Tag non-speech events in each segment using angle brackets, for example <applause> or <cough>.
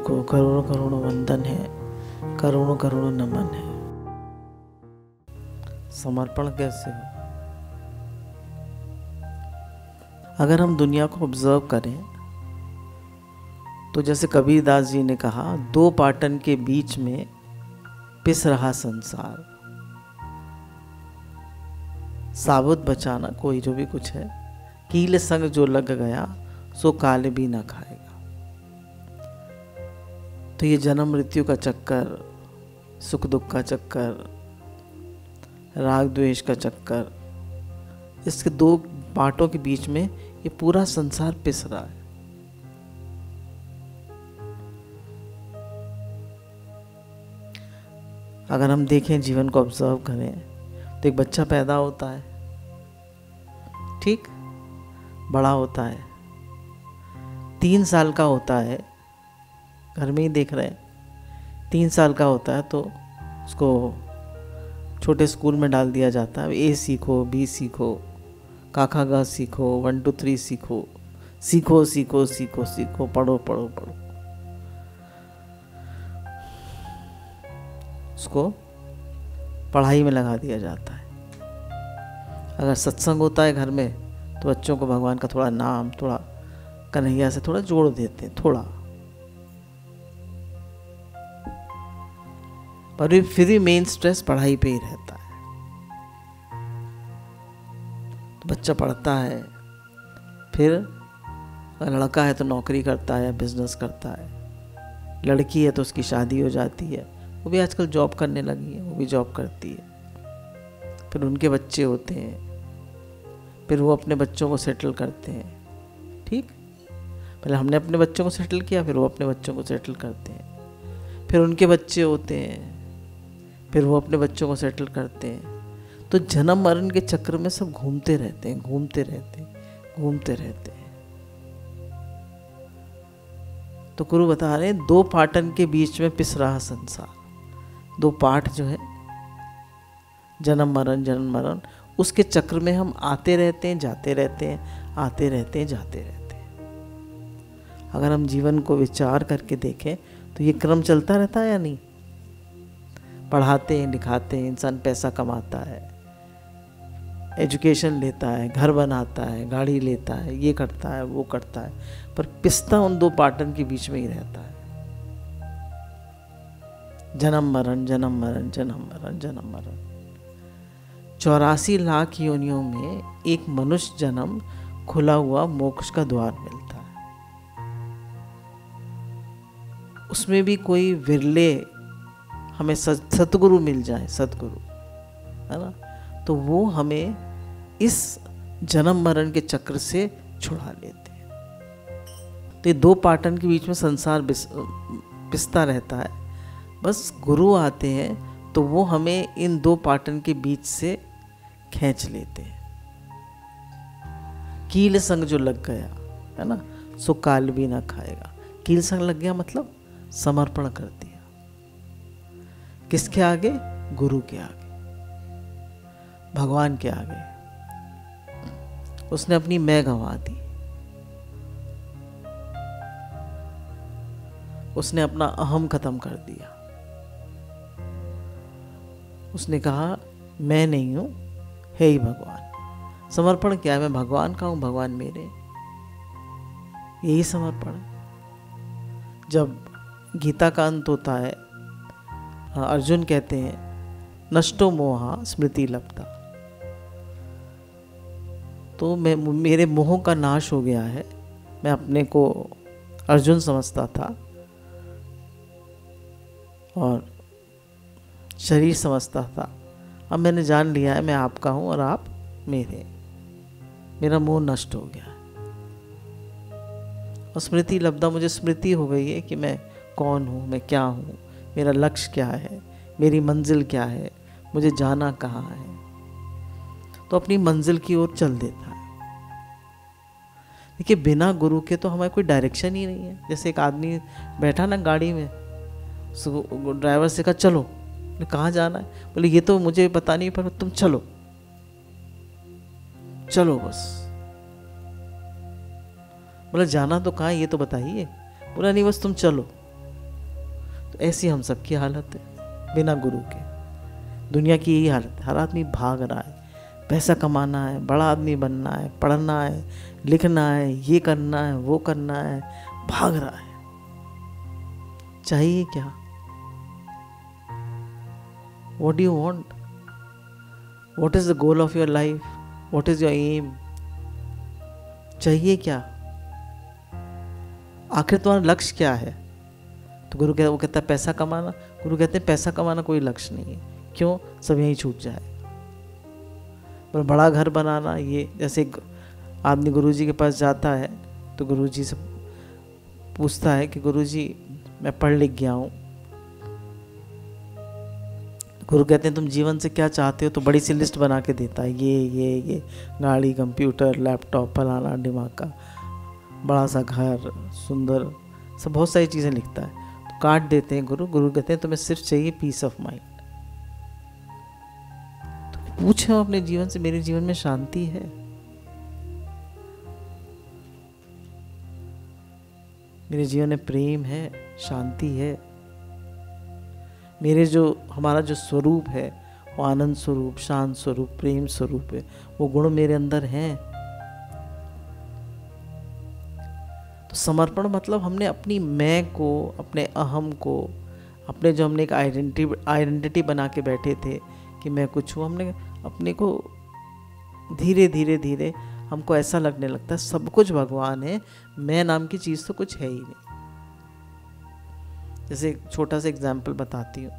को करोड़ों करोड़ों वंदन है, करोड़ों करोड़ों नमन है। समर्पण कैसे हो? अगर हम दुनिया को ऑब्ज़र्व करें तो जैसे कबीर दास जी ने कहा, दो पाटन के बीच में पिस रहा संसार। साबुत बचाना कोई जो भी कुछ है, कील संग जो लग गया, सो काल भी ना खाएगा। तो ये जन्म मृत्यु का चक्कर, सुख दुख का चक्कर, राग द्वेष का चक्कर, इसके दो पार्टों के बीच में ये पूरा संसार पिस रहा है। अगर हम देखें, जीवन को ऑब्ज़र्व करें तो एक बच्चा पैदा होता है, ठीक? बड़ा होता है, तीन साल का होता है घर में ही देख रहे हैं। तीन साल का होता है तो उसको छोटे स्कूल में डाल दिया जाता है। ए सीखो बी सीखो काखा गा सीखो वन टू थ्री सीखो। सीखो सीखो सीखो सीखो, पढ़ो पढ़ो पढ़ो। उसको पढ़ाई में लगा दिया जाता है। अगर सत्संग होता है घर में तो बच्चों को भगवान का थोड़ा नाम, थोड़ा कन्हैया से थोड़ा जोड़ देते हैं, थोड़ा। पर फिर भी मेन स्ट्रेस पढ़ाई पे ही रहता है। तो बच्चा पढ़ता है, फिर लड़का है तो नौकरी करता है या बिज़नेस करता है। लड़की है तो उसकी शादी हो जाती है। वो भी आजकल जॉब करने लगी है, वो भी जॉब करती है। फिर उनके बच्चे होते हैं, फिर वो अपने बच्चों को सेटल करते हैं, ठीक? पहले हमने अपने बच्चों को सेटल किया, फिर वो अपने बच्चों को सेटल करते हैं। फिर उनके बच्चे होते हैं फिर वो अपने बच्चों को सेटल करते हैं। तो जन्म मरण के चक्र में सब घूमते रहते हैं, घूमते रहते हैं, घूमते रहते हैं। तो गुरु बता रहे हैं, दो पाटन के बीच में पिस रहा संसार। दो पाठ जो है, जन्म मरण जन्म मरण, उसके चक्र में हम आते रहते हैं, जाते रहते हैं, आते रहते हैं, जाते रहते हैं। अगर हम जीवन को विचार करके देखें तो ये क्रम चलता रहता है या नहीं? पढ़ाते हैं, लिखाते हैं, इंसान पैसा कमाता है एजुकेशन लेता है, घर बनाता है, गाड़ी लेता है, ये करता है, वो करता है, पर पिस्ता उन दो पार्टन के बीच में ही रहता है। जन्म मरण जन्म मरण जन्म मरण जन्म मरण। चौरासी लाख योनियों में एक मनुष्य जन्म खुला हुआ मोक्ष का द्वार मिलता है। उसमें भी कोई विरले हमें सतगुरु मिल जाए, सतगुरु, है ना? तो वो हमें इस जन्म मरण के चक्र से छुड़ा लेते हैं। तो ये दो पाटन के बीच में संसार पिसता रहता है। बस गुरु आते हैं तो वो हमें इन दो पाटन के बीच से खींच लेते हैं। कील संग जो लग गया, है ना? सो काल भी ना खाएगा। कील संग लग गया मतलब समर्पण कर दिया किसके आगे? गुरु के आगे। भगवान के आगे। उसने अपनी मैं गंवा दी। उसने अपना अहम खत्म कर दिया। उसने कहा मैं नहीं हूँ। हे ही भगवान समर्पण क्या है? मैं भगवान का हूँ भगवान मेरे। यही समर्पण जब गीता का अंत होता है हाँ, अर्जुन कहते हैं, नष्टो मोहा स्मृति लपता तो मैं, मेरे मोह का नाश हो गया है, मैं अपने को अर्जुन समझता था और शरीर समझता था। अब मैंने जान लिया है, मैं आपका हूँ और आप मेरे मेरा मोह नष्ट हो गया और स्मृति लब्धा, मुझे स्मृति हो गई है कि मैं कौन हूँ, मैं क्या हूँ मेरा लक्ष्य क्या है? मेरी मंजिल क्या है? मुझे जाना कहाँ है? तो अपनी मंजिल की ओर चल देता है। देखिए, बिना गुरु के तो हमारे कोई डायरेक्शन ही नहीं है। जैसे एक आदमी बैठा ना गाड़ी में ड्राइवर से कहा, चलो कहाँ जाना है? बोले, ये तो मुझे पता नहीं, पर तुम चलो। चलो बस। बोला, जाना तो कहाँ ये तो बताइए। बोला, नहीं, बस तुम चलो। ऐसी हम सबकी हालत है, बिना गुरु के। दुनिया की यही हालत है। हर आदमी भाग रहा है, पैसा कमाना है, बड़ा आदमी बनना है, पढ़ना है, लिखना है, ये करना है, वो करना है, भाग रहा है। चाहिए क्या? What you want what is the goal of your life what is your aim चाहिए क्या? आखिर तुम्हारा लक्ष्य क्या है? तो गुरु कहता वो कहता है, पैसा कमाना। गुरु कहते हैं, पैसा कमाना कोई लक्ष्य नहीं है। क्यों? सब यहीं छूट जाए। पर बड़ा घर बनाना, ये जैसे आदमी गुरु जी के पास जाता है तो गुरु जी से पूछता है कि गुरु जी मैं पढ़ लिख गया हूँ। गुरु कहते हैं, तुम जीवन से क्या चाहते हो? तो बड़ी सी लिस्ट बना के देता है, ये ये ये, गाड़ी, कंप्यूटर, लैपटॉप, फलाना, दिमाग का, बड़ा सा घर, सुंदर। सब बहुत सारी चीज़ें लिखता है। काट देते हैं गुरु। गुरु कहते हैं, तुम्हें सिर्फ़ चाहिए पीस ऑफ़ माइंड तो पूछो अपने जीवन से, मेरे जीवन में शांति है? मेरे जीवन में प्रेम है, शांति है। मेरे जो, हमारा जो स्वरूप है, वो आनंद स्वरूप, शांत स्वरूप, प्रेम स्वरूप है, वो गुण मेरे अंदर हैं। तो समर्पण मतलब हमने अपनी मैं को, अपने अहम को, अपने जो हमने एक आइडेंटिटी आइडेंटिटी बना के बैठे थे कि मैं कुछ हूँ, हमने अपने को धीरे धीरे धीरे हमको ऐसा लगने लगता है, सब कुछ भगवान है, मैं नाम की चीज़ तो कुछ है ही नहीं। जैसे एक छोटा सा एग्ज़ाम्पल बताती हूँ।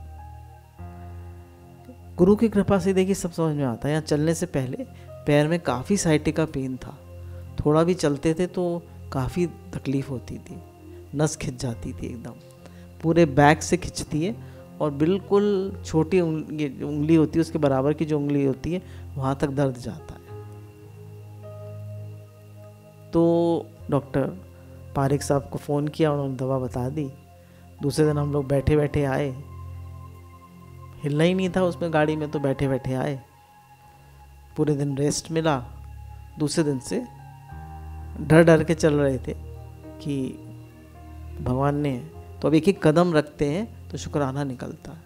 गुरु की कृपा से देखिए सब समझ में आता है, यहाँ चलने से पहले पैर में काफ़ी साइटी का पेन था, थोड़ा भी चलते थे तो काफ़ी तकलीफ़ होती थी। नस खिंच जाती थी एकदम। पूरे बैक से खिंचती है और बिल्कुल छोटी उंगली उंगली होती है, उसके बराबर की जो उंगली होती है, वहाँ तक दर्द जाता है। तो डॉक्टर पारिक साहब को फ़ोन किया, उन्होंने दवा बता दी। दूसरे दिन हम लोग बैठे बैठे आए। हिलना ही नहीं था उसमें गाड़ी में तो बैठे बैठे आए। पूरे दिन रेस्ट मिला। दूसरे दिन से डर डर के चल रहे थे कि भगवान ने तो अब एक एक कदम रखते हैं तो शुक्राना निकलता है।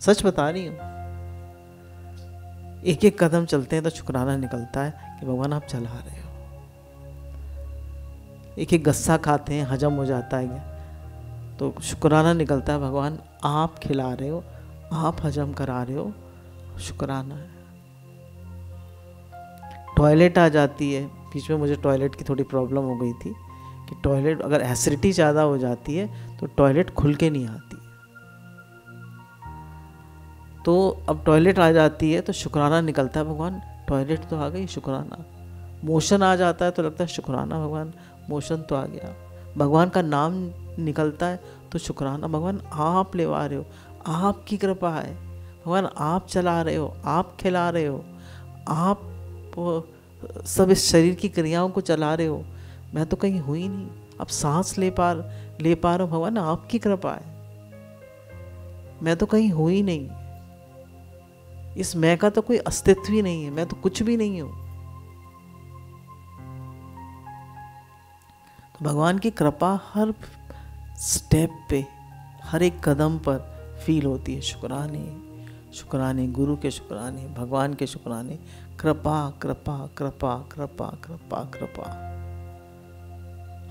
सच बता रही हूँ। एक एक कदम चलते हैं तो शुक्राना निकलता है कि भगवान आप चला रहे हो। एक एक गस्सा खाते हैं, हजम हो जाता है। तो शुक्राना निकलता है, भगवान आप खिला रहे हो, आप हजम करा रहे हो, शुक्राना है। टॉयलेट आ जाती है बीच में मुझे टॉयलेट की थोड़ी प्रॉब्लम हो गई थी कि टॉयलेट अगर एसिडिटी ज़्यादा हो जाती है तो टॉयलेट खुल के नहीं आती। तो अब टॉयलेट आ जाती है तो शुक्राना निकलता है भगवान। टॉयलेट तो आ गई, शुक्राना। मोशन आ जाता है तो लगता है शुक्राना भगवान। मोशन तो आ गया। भगवान का नाम निकलता है तो शुक्राना भगवान, आप लेवा रहे हो। आपकी कृपा है। भगवान, आप चला रहे हो, आप खिला रहे हो। आप सब इस शरीर की क्रियाओं को चला रहे हो। मैं तो कहीं हुई नहीं। अब सांस ले पा ले पा रहा हूँ भगवान, आपकी कृपा है। मैं तो कहीं हुई नहीं। इस मैं का तो कोई अस्तित्व ही नहीं है। मैं तो कुछ भी नहीं हूँ। तो भगवान की कृपा हर स्टेप पे, हर एक कदम पर फील होती है। शुक्राने शुक्राने, गुरु के शुक्राने, भगवान के शुक्राने कृपा कृपा कृपा कृपा कृपा कृपा।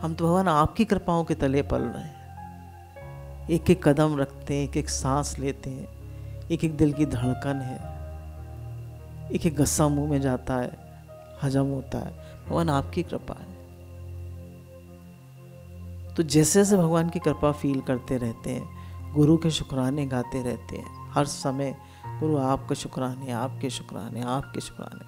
हम तो भगवान आपकी कृपाओं के तले पल रहे हैं। एक एक कदम रखते हैं एक एक सांस लेते हैं एक एक दिल की धड़कन है। एक एक गस्सा मुँह में जाता है, हजम होता है। भगवान आपकी कृपा है। तो जैसे जैसे भगवान की कृपा फील करते रहते हैं, गुरु के शुक्राने गाते रहते हैं, हर समय गुरु, आपके शुक्राने आपके शुक्राने आपके शुक्राने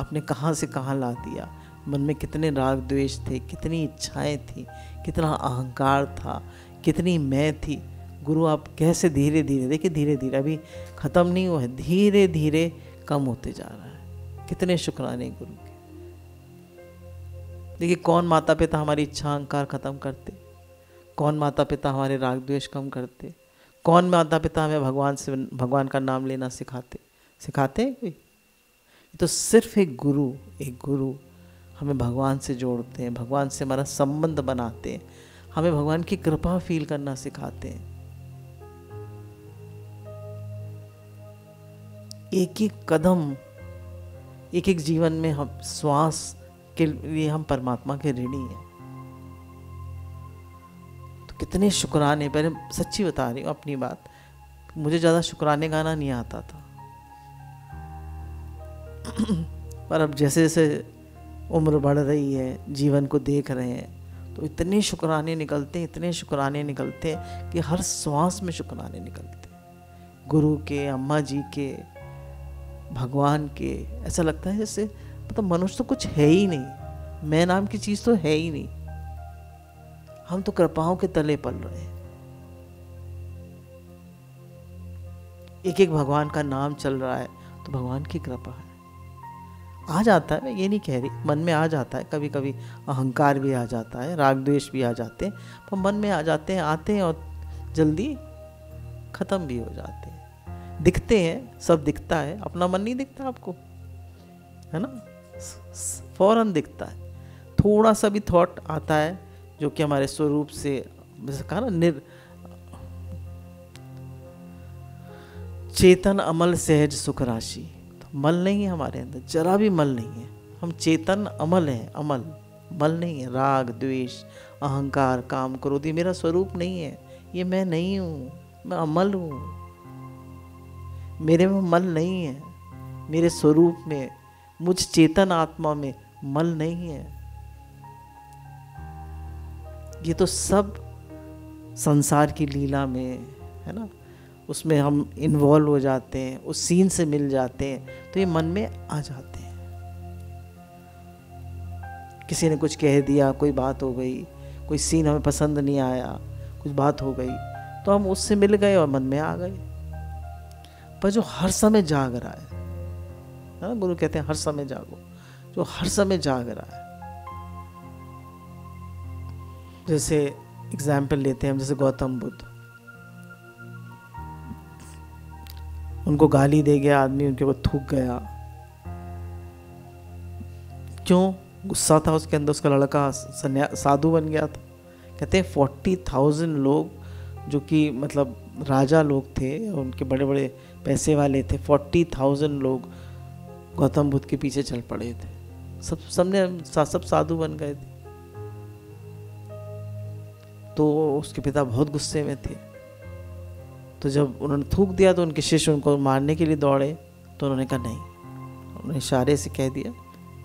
आपने कहाँ से कहाँ ला दिया? मन में कितने राग द्वेष थे, कितनी इच्छाएँ थी, कितना अहंकार था, कितनी मैं थी। गुरु, आप कैसे धीरे धीरे देखिए धीरे धीरे अभी ख़त्म नहीं हुआ है धीरे धीरे कम होते जा रहा है। कितने शुक्राने गुरु के। देखिए, कौन माता पिता हमारी इच्छा, अहंकार ख़त्म करते? कौन माता पिता हमारे राग द्वेष कम करते? कौन माता पिता हमें भगवान से, भगवान का नाम लेना सिखाते? सिखाते हैं कोई? तो सिर्फ़ एक गुरु एक गुरु हमें भगवान से जोड़ते हैं, भगवान से हमारा संबंध बनाते हैं, हमें भगवान की कृपा फील करना सिखाते हैं। एक एक कदम, एक एक जीवन में हम, श्वास के लिए हम परमात्मा के ऋणी हैं। कितने शुक्राने, पहले सच्ची बता रही हूँ अपनी बात। मुझे ज़्यादा शुक्राने गाना नहीं आता था। <clears throat> पर अब जैसे जैसे उम्र बढ़ रही है, जीवन को देख रहे हैं तो इतने शुक्राने निकलते हैं, इतने शुक्राने निकलते हैं कि हर श्वास में शुक्राने निकलते हैं। गुरु के, अम्मा जी के, भगवान के, ऐसा लगता है जैसे मतलब मनुष्य तो कुछ है ही नहीं। मैं नाम की चीज़ तो है ही नहीं। हम तो कृपाओं के तले पल रहे हैं। एक एक भगवान का नाम चल रहा है तो भगवान की कृपा है। आ जाता है, मैं ये नहीं कह रही, मन में आ जाता है कभी कभी अहंकार भी आ जाता है राग द्वेष भी आ जाते हैं, पर मन में आ जाते हैं, आते हैं और जल्दी ख़त्म भी हो जाते हैं। दिखते हैं, सब दिखता है, अपना मन नहीं दिखता आपको, है ना? फ़ौरन दिखता है। थोड़ा सा भी थॉट आता है जो कि हमारे स्वरूप से कहा ना, निर चेतन, अमल, सहज, सुख राशि। तो मल नहीं है हमारे अंदर, जरा भी मल नहीं है। हम चेतन, अमल हैं, अमल। मल नहीं है, राग, द्वेष, अहंकार, काम, क्रोध, मेरा स्वरूप नहीं है। ये मैं नहीं हूँ, मैं अमल हूँ। मेरे में मल नहीं है, मेरे स्वरूप में, मुझ चेतन आत्मा में मल नहीं है। ये तो सब संसार की लीला में, है ना? उसमें हम इन्वॉल्व हो जाते हैं, उस सीन से मिल जाते हैं तो ये मन में आ जाते हैं। किसी ने कुछ कह दिया, कोई बात हो गई, कोई सीन हमें पसंद नहीं आया, कुछ बात हो गई तो हम उससे मिल गए और मन में आ गए। पर जो हर समय जाग रहा है ना? गुरु कहते हैं, हर समय जागो। जो हर समय जाग रहा है जैसे एग्ज़ाम्पल लेते हैं हम, जैसे गौतम बुद्ध। उनको गाली दे गया आदमी, उनके ऊपर थूक गया। क्यों? गुस्सा था उसके अंदर, उसका लड़का साधु बन गया था। कहते हैं फोर्टी थाउज़ेंड लोग, जो कि मतलब राजा लोग थे, उनके बड़े बड़े पैसे वाले थे फोर्टी थाउज़ेंड लोग गौतम बुद्ध के पीछे चल पड़े थे। सब, सबने, सब साधु बन गए थे। तो उसके पिता बहुत गुस्से में थे। तो जब उन्होंने थूक दिया तो उनके शिष्य उनको मारने के लिए दौड़े तो उन्होंने कहा नहीं। उन्होंने इशारे से कह दिया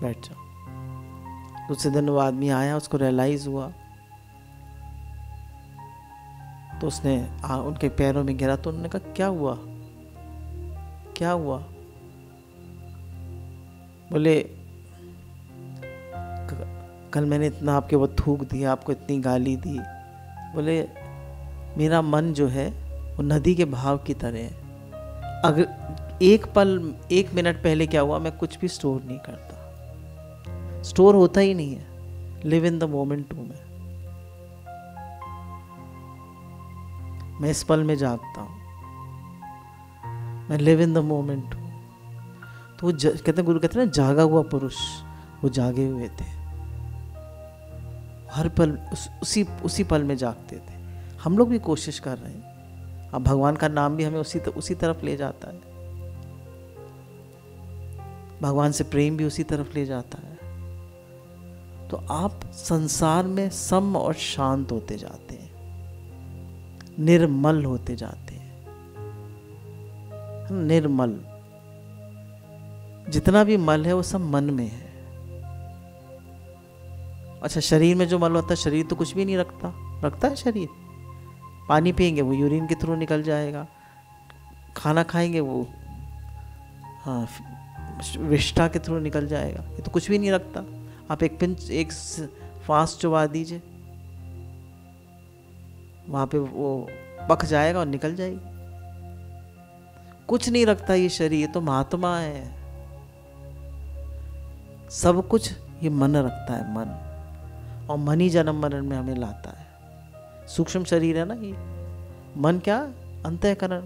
बैठ जाओ। दूसरे दिन वो आदमी आया उसको रियलाइज़ हुआ। तो उसने आ, उनके पैरों में गिरा तो उन्होंने कहा क्या हुआ? क्या हुआ? बोले कल मैंने इतना आपके वो थूक दिया आपको इतनी गाली दी बोले, मेरा मन जो है, वो नदी के भाव की तरह है। अगर एक पल, एक मिनट पहले क्या हुआ, मैं कुछ भी स्टोर नहीं करता। स्टोर होता ही नहीं है। लिव इन द मोमेंट हूँ मैं। मैं इस पल में जागता हूँ। मैं लिव इन द मोमेंट हूँ। तो वो कहते गुरु कहते ना, जागा हुआ पुरुष, वो जागे हुए थे। हर पल उस, उसी उसी पल में जागते थे। हम लोग भी कोशिश कर रहे हैं। अब भगवान का नाम भी हमें उसी उसी तरफ़ ले जाता है। भगवान से प्रेम भी उसी तरफ़ ले जाता है। तो आप संसार में सम और शांत होते जाते हैं। निर्मल होते जाते हैं। निर्मल। जितना भी मल है वो सब मन में है। अच्छा शरीर में जो मल होता है, शरीर तो कुछ भी नहीं रखता। रखता है शरीर। पानी पियेंगे, वो यूरिन के थ्रू निकल जाएगा। खाना खाएँगे, वो हाँ विष्ठा के थ्रू निकल जाएगा। ये तो कुछ भी नहीं रखता। आप एक पिंच, एक फांस चुबा दीजिए। वहाँ पे वो पक जाएगा और निकल जाएगी। कुछ नहीं रखता ये शरीर, ये तो महात्मा है। सब कुछ ये मन रखता है, मन। और मन ही जन्म मरण में हमें लाता है। सूक्ष्म शरीर है ना ये? मन क्या? अंतकरण।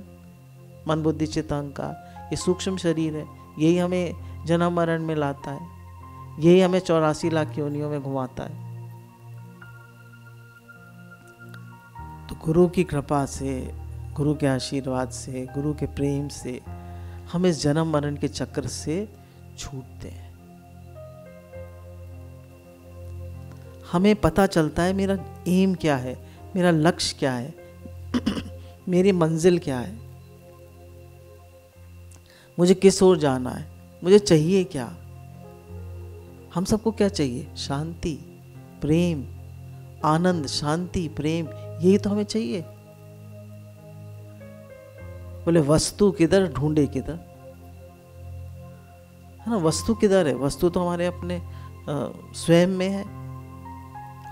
मन, बुद्धि, चित्त, अहंकार, ये सूक्ष्म शरीर है। यही हमें जन्म मरण में लाता है। यही हमें चौरासी लाख योनियों में घुमाता है। तो गुरु की कृपा से, गुरु के आशीर्वाद से, गुरु के प्रेम से हम इस जन्म मरण के चक्र से छूटते हैं। हमें पता चलता है मेरा एम क्या है, मेरा लक्ष्य क्या है, <clears throat> मेरी मंजिल क्या है। मुझे किस ओर जाना है, मुझे चाहिए क्या? हम सबको क्या चाहिए? शांति, प्रेम, आनंद, शांति, प्रेम, यही तो हमें चाहिए। बोले, वस्तु किधर, ढूंढे किधर? है ना, वस्तु किधर है? वस्तु तो हमारे अपने स्वयं में है।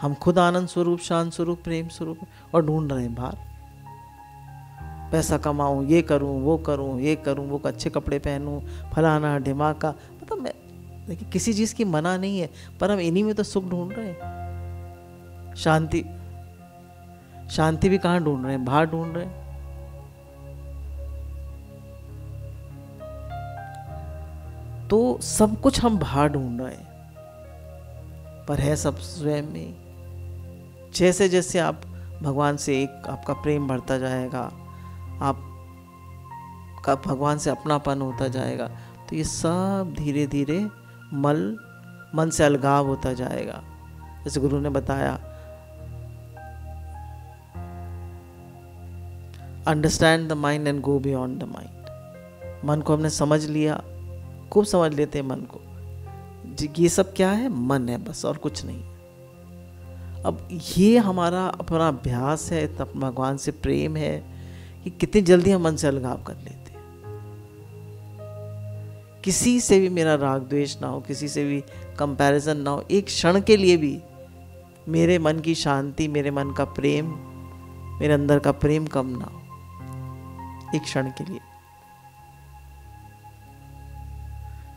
हम खुद आनंद स्वरूप, शांत स्वरूप, प्रेम स्वरूप और ढूंढ रहे हैं बाहर। पैसा कमाऊं, ये करूँ, वो करूँ, ये करूँ, वो अच्छे कपड़े पहनूं, फलाना, ढिमाका। मतलब मैं, देखिए, किसी चीज़ की मना नहीं है, पर हम इन्हीं में तो सुख ढूंढ रहे हैं। शांति शांति भी कहाँ ढूंढ रहे हैं? बाहर ढूंढ रहे हैं। तो सब कुछ हम बाहर ढूंढ रहे हैं, पर है सब स्वयं में। जैसे जैसे आप भगवान से एक आपका प्रेम बढ़ता जाएगा आप का भगवान से अपनापन होता जाएगा तो ये सब धीरे धीरे मल, मन से अलगाव होता जाएगा। जैसे गुरु ने बताया understand the mind and go beyond the mind मन को हमने समझ लिया, खूब समझ लेते हैं मन को। ये सब क्या है? मन है बस, और कुछ नहीं। अब ये हमारा अपना अभ्यास है, तब भगवान से प्रेम है कि कितनी जल्दी हम मन से अलगाव कर लेते हैं। किसी से भी मेरा राग द्वेष ना हो, किसी से भी कंपैरिजन ना हो, एक क्षण के लिए भी मेरे मन की शांति, मेरे मन का प्रेम, मेरे अंदर का प्रेम कम ना हो, एक क्षण के लिए।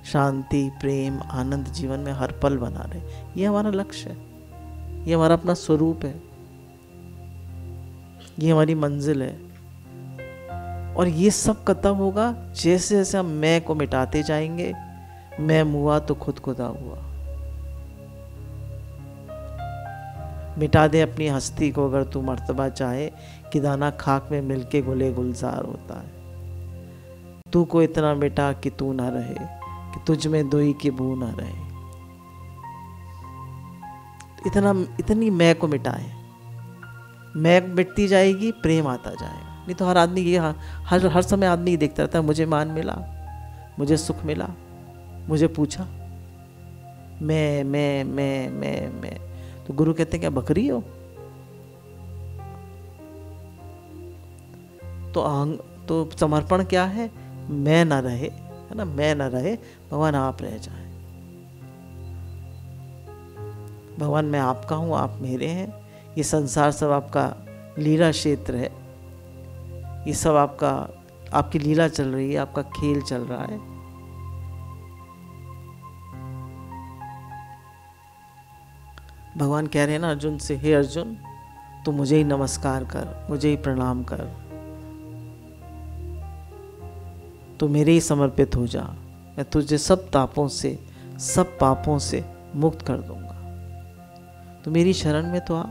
शांति, प्रेम, आनंद जीवन में हर पल बना रहे। ये हमारा लक्ष्य है। ये हमारा अपना स्वरूप है। ये हमारी मंजिल है। और ये सब खत्म होगा जैसे जैसे हम मैं को मिटाते जाएँगे, मैं मुआ तो खुद खुदा हुआ। मिटा दे अपनी हस्ती को अगर तू मर्तबा चाहे कि दाना खाक में मिलके गुले गुलजार होता है। तू को इतना मिटा कि तू ना रहे, कि तुझ में दोई की बू ना रहे। इतना, इतनी मैं को मिटाए। मैं मिटती जाएगी, प्रेम आता जाएगा। नहीं तो हर आदमी ये हर हर समय आदमी ये देखता रहता है, मुझे मान मिला, मुझे सुख मिला, मुझे पूछा, मैं मैं मैं मैं मैं। तो गुरु कहते हैं, क्या बकरी हो? तो अहंग तो समर्पण क्या है? मैं ना रहे, है ना? मैं ना रहे, भगवान आप रह जाए। भगवान, मैं आपका हूँ, आप मेरे हैं। ये संसार सब आपका लीला क्षेत्र है। ये सब आपका, आपकी लीला चल रही है, आपका खेल चल रहा है। भगवान कह रहे हैं ना, अर्जुन से, हे अर्जुन, तू मुझे ही नमस्कार कर, मुझे ही प्रणाम कर। तो मेरे ही समर्पित हो जा। मैं तुझे सब तापों से, सब पापों से मुक्त कर दूँगा। तो मेरी शरण में तो आ।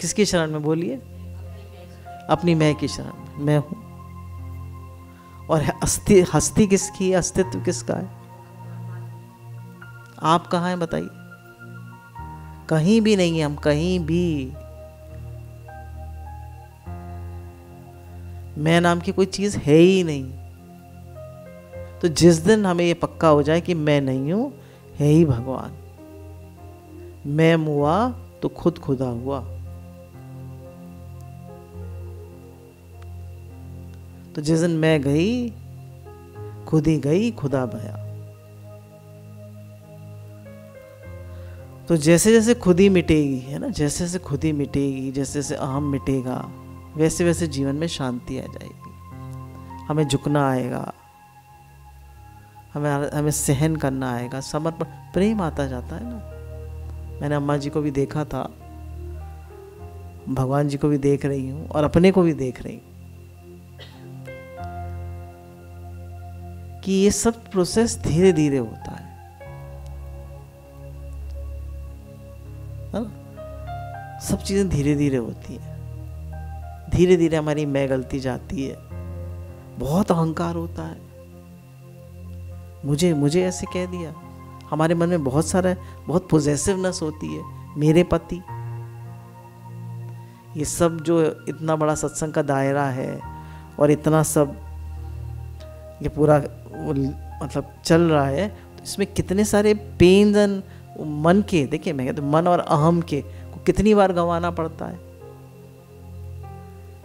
किसकी शरण में बोलिए? अपनी मैं की शरण में। मैं हूँ। और अस्थि हस्ती किसकी अस्तित्व किसका है? आप कहाँ हैं बताइए। कहीं भी नहीं है हम, कहीं भी। मैं नाम की कोई चीज़ है ही नहीं। तो जिस दिन हमें ये पक्का हो जाए कि मैं नहीं हूँ, है ही भगवान। मैं मुआ तो खुद खुदा हुआ। तो जिस दिन मैं गई, खुद ही गई, खुदा भया तो जैसे जैसे खुद ही मिटेगी, है ना? जैसे जैसे खुद ही मिटेगी जैसे जैसे अहम मिटेगा वैसे वैसे जीवन में शांति आ जाएगी। हमें झुकना आएगा। हमें हमें सहन करना आएगा, समर्पण, प्रेम आता जाता है ना? मैंने अम्मा जी को भी देखा था, भगवान जी को भी देख रही हूँ और अपने को भी देख रही हूँ। कि ये सब प्रोसेस धीरे धीरे होता है। ना? सब चीज़ें धीरे धीरे होती है। धीरे धीरे हमारी मैं गलती जाती है। बहुत अहंकार होता है। मुझे मुझे ऐसे कह दिया। हमारे मन में बहुत सारा, बहुत पोजेसिवनेस होती है, मेरे पति। ये सब जो इतना बड़ा सत्संग का दायरा है और इतना सब ये पूरा मतलब चल रहा है तो इसमें कितने सारे पेन्स एंड मन के, देखिए मैं कहते मन और अहम के को कितनी बार गंवाना पड़ता है।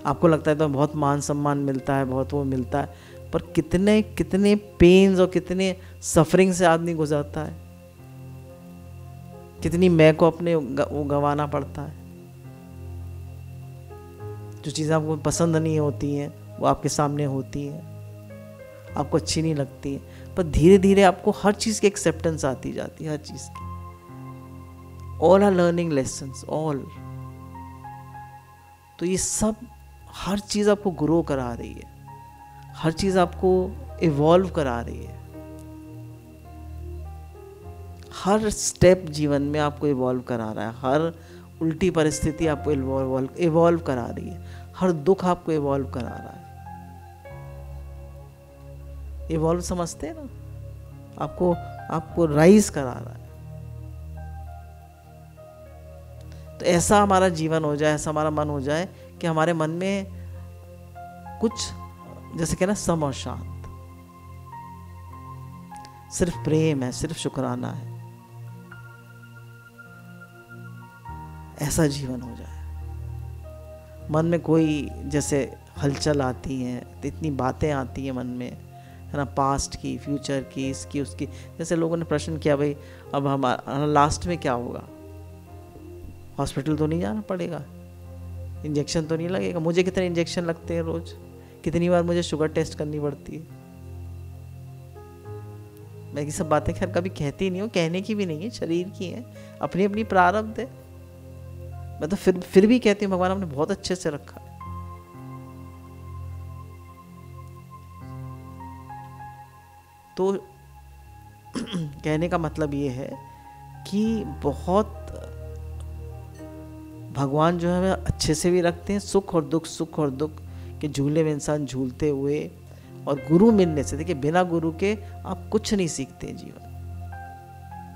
आपको लगता है तो बहुत मान सम्मान मिलता है, बहुत वो मिलता है पर कितने कितने पेन्स और कितने सफरिंग से आदमी गुजरता है। कितनी मैं को अपने वो गंवाना पड़ता है। जो चीज़ें आपको पसंद नहीं होती हैं, वो आपके सामने होती हैं। आपको अच्छी नहीं लगती है। पर धीरे धीरे आपको हर चीज़ की एक्सेप्टेंस आती जाती है, हर चीज़ की। All are learning lesson all तो ये सब हर चीज़ आपको ग्रो करा रही है। हर चीज़ आपको इवॉल्व करा रही है। हर स्टेप जीवन में आपको इवॉल्व करा रहा है। हर उल्टी परिस्थिति आपको इवॉल्व करा रही है। हर दुख आपको इवॉल्व करा रहा है। इवॉल्व समझते हैं ना? आपको आपको राइज करा रहा है। तो ऐसा हमारा जीवन हो जाए, ऐसा हमारा मन हो जाए कि हमारे मन में कुछ जैसे कहना सम और शांत। सिर्फ़ प्रेम है, सिर्फ़ शुक्राना है। ऐसा जीवन हो जाए। मन में कोई जैसे हलचल आती है तो इतनी बातें आती हैं मन में, है ना पास्ट की फ्यूचर की, इसकी, उसकी। जैसे लोगों ने प्रश्न किया, भाई, अब हमारा लास्ट में क्या होगा? हॉस्पिटल तो नहीं जाना पड़ेगा। इंजेक्शन तो नहीं लगेगा। मुझे कितने इंजेक्शन लगते हैं रोज़? कितनी बार मुझे शुगर टेस्ट करनी पड़ती है। मैं ये सब बातें खैर कभी कहती नहीं हूँ, कहने की भी नहीं है, शरीर की है। अपनी अपनी प्रारब्ध है। मैं तो फिर फिर भी कहती हूँ, भगवान हमने बहुत अच्छे से रखा है। तो <clears throat> कहने का मतलब ये है कि बहुत भगवान जो है अच्छे से भी रखते हैं, सुख और दुख, सुख और दुख। के झूले में इंसान झूलते हुए और गुरु मिलने से, देखिए, बिना गुरु के आप कुछ नहीं सीखते जीवन।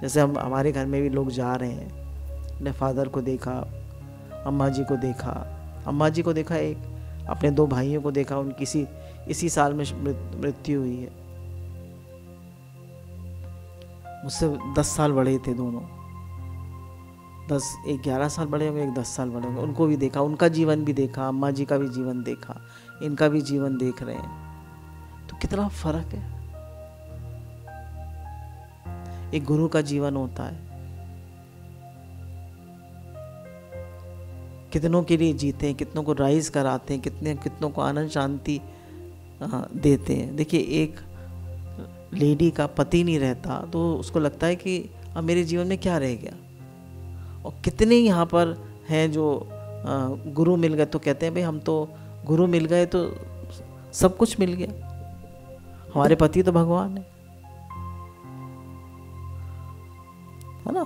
जैसे हम, हमारे घर में भी लोग जा रहे हैं अपने फादर को देखा, अम्मा जी को देखा, अम्मा जी को देखा एक, अपने दो भाइयों को देखा, उनकी इसी इसी साल में, मृत्यु हुई है। मुझसे दस साल बड़े थे दोनों। दस, एक ग्यारह साल बड़े होंगे, एक दस साल बड़े होंगे। उनको भी देखा, उनका जीवन भी देखा, अम्मा जी का भी जीवन देखा, इनका भी जीवन देख रहे हैं। तो कितना फ़र्क है? एक गुरु का जीवन होता है। कितनों के लिए जीते हैं, कितनों को राइज कराते हैं, कितने, कितनों को आनंद शांति देते हैं। देखिए, एक लेडी का पति नहीं रहता तो उसको लगता है कि अब मेरे जीवन में क्या रह गया? और कितने यहाँ पर हैं जो गुरु मिल गए तो कहते हैं, भाई, हम तो गुरु मिल गए तो सब कुछ मिल गया। हमारे पति तो भगवान है। है ना?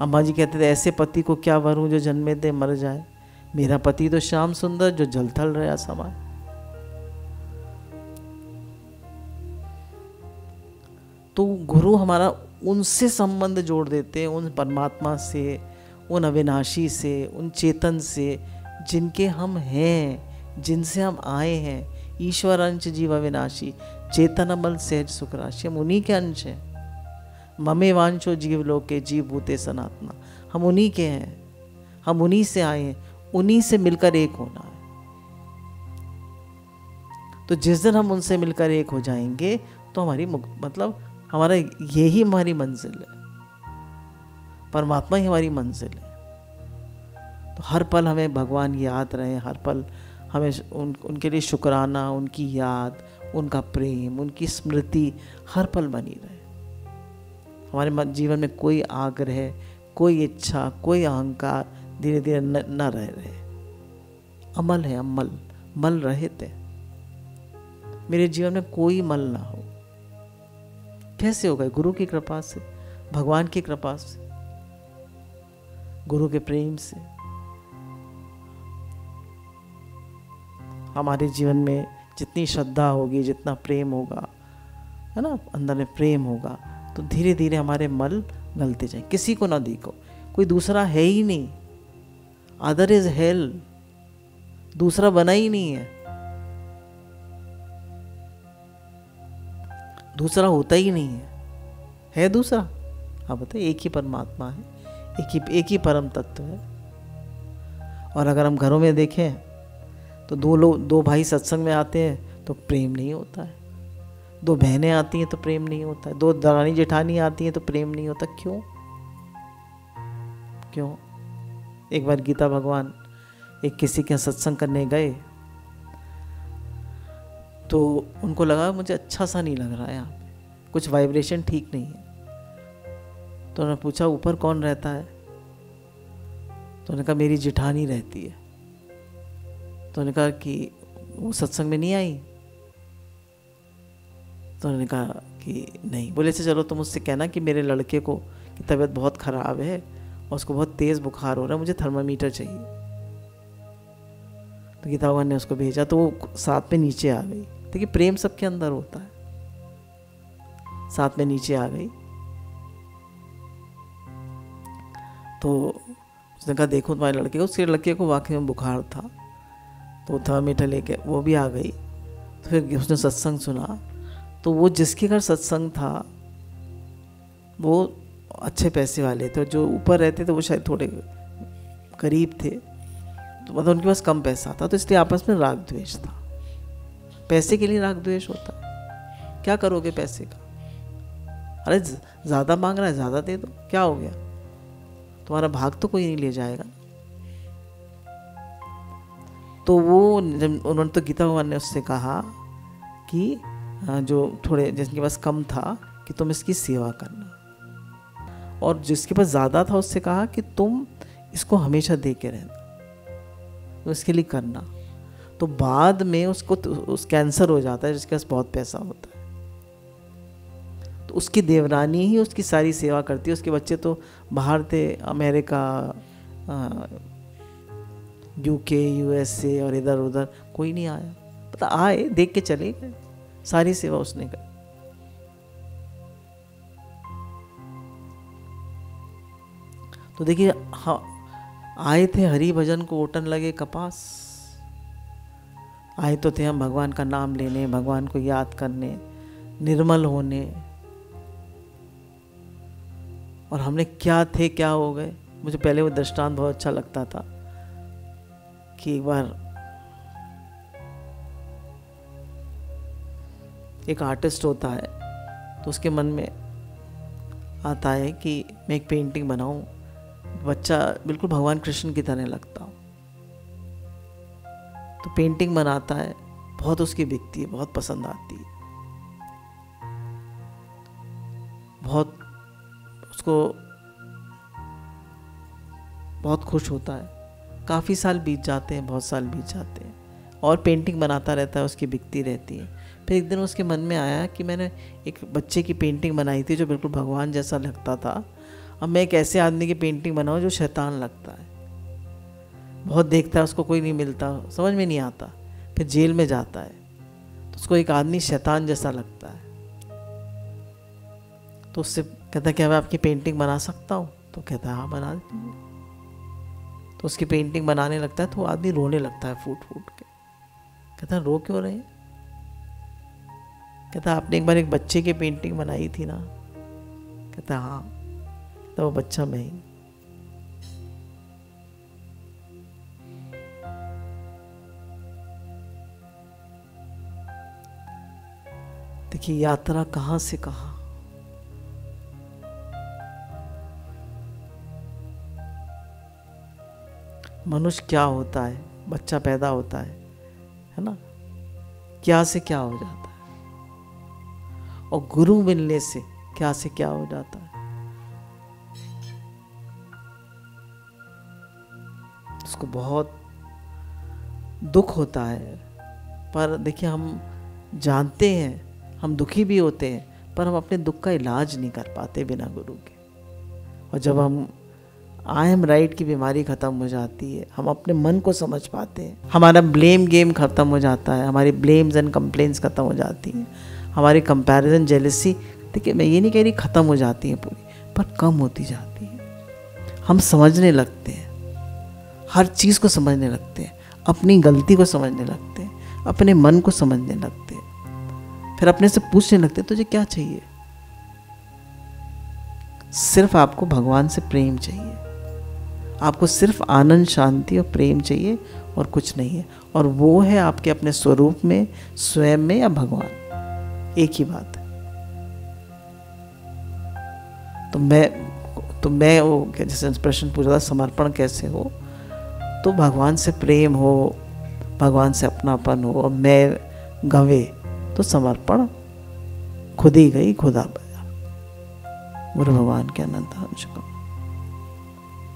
अम्मा जी कहते थे, ऐसे पति को क्या वरूं जो जन्मे दे, मर जाए? मेरा पति तो श्याम सुंदर, जो जल थल रहा समाए तो गुरु हमारा उनसे संबंध जोड़ देते हैं, उन परमात्मा से। उन अविनाशी से, उन चेतन से, जिनके हम हैं, जिनसे हम आए हैं। ईश्वर अंश जीव अविनाशी, चेतन अमल सहज सुख राशि। हम उन्हीं के अंश हैं। ममे वांशो जीव लोग के जीव भूते सनातना। हम उन्हीं के हैं। हम उन्हीं से आए हैं। उन्हीं से मिलकर एक होना है। तो जिस दिन हम उनसे मिलकर एक हो जाएँगे तो हमारी मतलब हमारा यही हमारी मंजिल है। परमात्मा ही हमारी मंजिल है। तो हर पल हमें भगवान याद रहे हर पल हमें उन उनके लिए शुक्राना उनकी याद उनका प्रेम उनकी स्मृति हर पल बनी रहे। हमारे जीवन में कोई आग्रह कोई इच्छा कोई अहंकार धीरे धीरे न, न रह रहे। अमल है अमल मल रहे थे मेरे जीवन में कोई मल ना हो। कैसे हो गए? गुरु की कृपा से भगवान की कृपा से। गुरु के प्रेम से। हमारे जीवन में जितनी श्रद्धा होगी, जितना प्रेम होगा, है ना, अंदर में प्रेम होगा तो धीरे धीरे हमारे मल गलते जाए। किसी को ना देखो। कोई दूसरा है ही नहीं। अदर इज़ हेल दूसरा बना ही नहीं है। दूसरा होता ही नहीं है। है दूसरा? आप बताए एक ही परमात्मा है। एक ही एक ही परम तत्व है। और अगर हम घरों में देखें तो दो लोग दो भाई सत्संग में आते हैं तो प्रेम नहीं होता है। दो बहनें आती हैं तो प्रेम नहीं होता है। दो दरानी जेठानी आती हैं तो प्रेम नहीं होता। क्यों? क्यों? एक बार गीता भगवान एक किसी के सत्संग करने गए तो उनको लगा मुझे अच्छा सा नहीं लग रहा है यहाँ पे। कुछ वाइब्रेशन ठीक नहीं है। तो उन्होंने पूछा, ऊपर कौन रहता है? तो उन्होंने कहा, मेरी जिठानी रहती है। तो उन्होंने कहा कि, वो सत्संग में नहीं आई? तो उन्होंने कहा कि, नहीं। बोले से चलो, तुम उससे कहना कि मेरे लड़के को की तबीयत बहुत ख़राब है और उसको बहुत तेज़ बुखार हो रहा है, मुझे थर्मामीटर चाहिए। तो गीता भगवान ने उसको भेजा तो वो साथ में नीचे आ गई। देखिए, प्रेम सबके अंदर होता है। साथ में नीचे आ गई। तो उसने कहा, देखो तुम्हारे लड़के को। उसके लड़के को वाकई में बुखार था तो थर्मामीटर लेके वो भी आ गई। तो फिर उसने सत्संग सुना। तो वो जिसके घर सत्संग था, वो अच्छे पैसे वाले थे जो ऊपर रहते थे वो शायद थोड़े करीब थे। तो मतलब उनके पास कम पैसा था तो इसलिए आपस में राग द्वेष था। पैसे के लिए राग द्वेष होता है। क्या करोगे पैसे का? अरे, ज़्यादा मांग रहा है, ज़्यादा दे दो। क्या हो गया? तुम्हारा भाग तो कोई नहीं ले जाएगा। तो वो जब उन्होंने तो गीता भगवान ने उससे कहा कि जो थोड़े जिसके पास कम था कि तुम इसकी सेवा करना। और जिसके पास ज़्यादा था उससे कहा कि तुम इसको हमेशा दे के रहना तो इसके लिए करना। तो बाद में उसको तो, उस कैंसर हो जाता है जिसके पास बहुत पैसा होता है। तो उसकी देवरानी ही उसकी सारी सेवा करती है। उसके बच्चे तो बाहर थे, अमेरिका यूके यूएसए और इधर उधर, कोई नहीं आया। पता, आए, देख के चले गए। सारी सेवा उसने कर। तो देखिए हाँ आए थे हरि भजन को ओटन लगे कपास। आए तो थे हम भगवान का नाम लेने, भगवान को याद करने, निर्मल होने। और हमने क्या थे, क्या हो गए? मुझे पहले वो दृष्टांत बहुत अच्छा लगता था कि एक बार एक आर्टिस्ट होता है तो उसके मन में आता है कि मैं एक पेंटिंग बनाऊँ, बच्चा बिल्कुल भगवान कृष्ण की तरह लगता हो। तो पेंटिंग बनाता है, बहुत उसकी बिकती है, बहुत पसंद आती है। उसको बहुत खुश होता है। काफ़ी साल बीत जाते हैं, बहुत साल बीत जाते हैं। और पेंटिंग बनाता रहता है, उसकी बिकती रहती है। फिर एक दिन उसके मन में आया कि मैंने एक बच्चे की पेंटिंग बनाई थी जो बिल्कुल भगवान जैसा लगता था। अब मैं एक ऐसे आदमी की पेंटिंग बनाऊँ जो शैतान लगता है। बहुत देखता है, उसको कोई नहीं मिलता, समझ में नहीं आता। फिर जेल में जाता है। तो उसको एक आदमी शैतान जैसा लगता है। तो उससे कहता क्या मैं आपकी पेंटिंग बना सकता हूँ? तो कहता है हाँ बना दीजिए तो उसकी पेंटिंग बनाने लगता है तो आदमी रोने लगता है फूट फूट के। कहता रो क्यों रहे कहता आपने एक बार एक बच्चे की पेंटिंग बनाई थी ना? कहता हाँ तो वो बच्चा मैं ही। देखिए, यात्रा कहाँ से कहा? मनुष्य क्या होता है? बच्चा पैदा होता है है ना? क्या से क्या हो जाता है? और गुरु मिलने से क्या से क्या हो जाता है? उसको बहुत दुख होता है। पर देखिए, हम जानते हैं, हम दुखी भी होते हैं, पर हम अपने दुख का इलाज नहीं कर पाते बिना गुरु के। और जब हम आई एम राइट की बीमारी ख़त्म हो जाती है। हम अपने मन को समझ पाते हैं। हमारा ब्लेम गेम ख़त्म हो जाता है। हमारी ब्लेम्स एंड कंप्लेंट्स ख़त्म हो जाती हैं। हमारी कंपैरिजन जेलसी देखिए, मैं ये नहीं कह रही ख़त्म हो जाती है पूरी, पर कम होती जाती है। हम समझने लगते हैं। हर चीज़ को समझने लगते हैं। अपनी गलती को समझने लगते हैं। अपने मन को समझने लगते हैं। फिर अपने से पूछने लगते हैं, तुझे क्या चाहिए? सिर्फ़ आपको भगवान से प्रेम चाहिए। आपको सिर्फ़ आनंद, शांति और प्रेम चाहिए और कुछ नहीं है। और वो है आपके अपने स्वरूप में, स्वयं में या भगवान। एक ही बात तो मैं तो मैं वो जैसे प्रश्न पूछा था, समर्पण कैसे हो? तो भगवान से प्रेम हो, भगवान से अपनापन हो और मैं गवे तो समर्पण खुद ही गई, खुदा बया गुरु भगवान के अनंत अंश